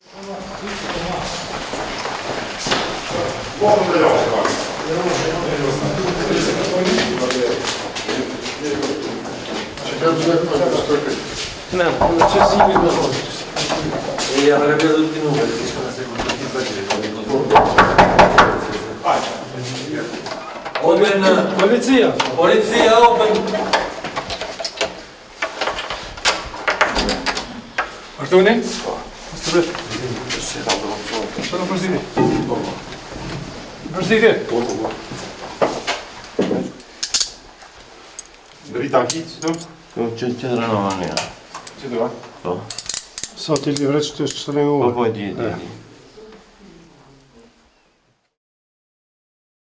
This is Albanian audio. Ora, sì, ora. Mo non dobbiamo scappare. Non dobbiamo, non dobbiamo fare niente, va bene. E la rabbia do tino che sono la A së të bretë? Shërë të brziti. të brziti? Shërë të brziti. Shërë të Po po në Po. ti Po po, di di.